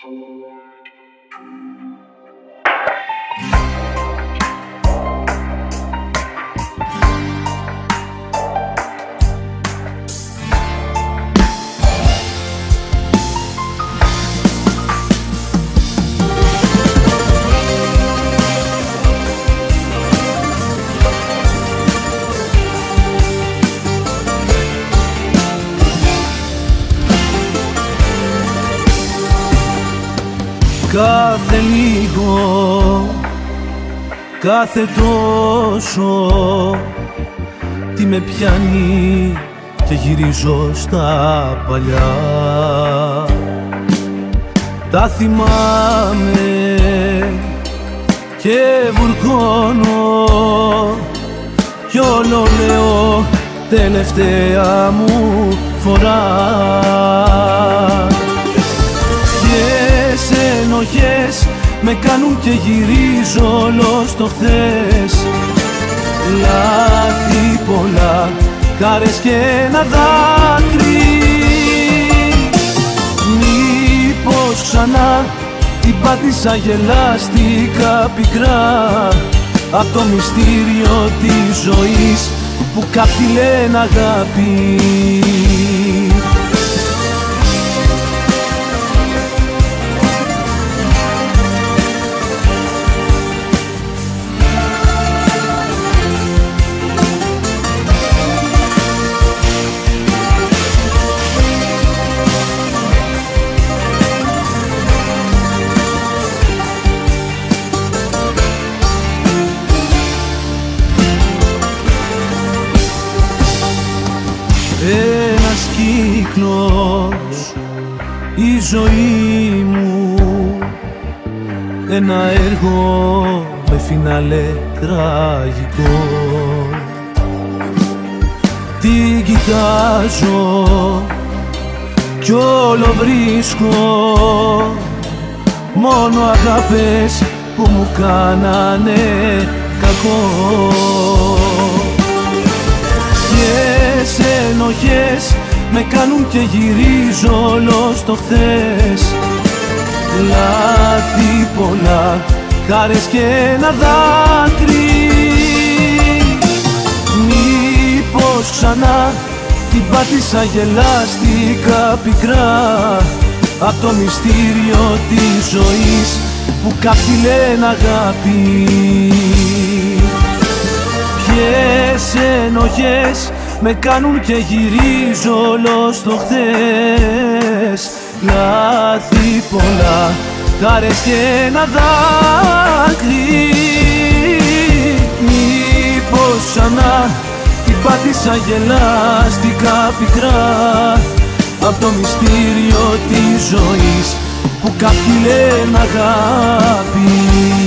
Thank you. Κάθε λίγο, κάθε τόσο Τι με πιάνει και γυρίζω στα παλιά. Τα θυμάμαι και βουρκώνω Κι όλο λέω τελευταία μου φορά με κάνουν και γυρίζω όλο στο χθες. Λάθη πολλά, κάρες και ένα δάκρυ. Μήπως ξανά την πάτησα γελάστηκα πικρά. Απ' το μυστήριο της ζωής που κάποιοι λένε αγάπη η ζωή μου. Ένα έργο με φινάλε τραγικό. Την κοιτάζω κι όλο βρίσκω. Μόνο αγάπες που μου κάνανε ενοχές με κάνουν και γυρίζω όλο στο χθες. Λάθη πολλά, χάρες και ένα δάκρυ. Μήπως ξανά την πάτησα γελάστηκα πικρά Απ' το μυστήριο της ζωής που κάποιοι λένε αγάπη. Ποιες ενοχές με κάνουν και γυρίζω όλος στο χθες. Λάθη πολλά, χάρες και ένα δάκρυ. Μήπως ξανά την πάτησα γελάστηκα πικρά. Απ' το μυστήριο της ζωής που κάποιοι λένε αγάπη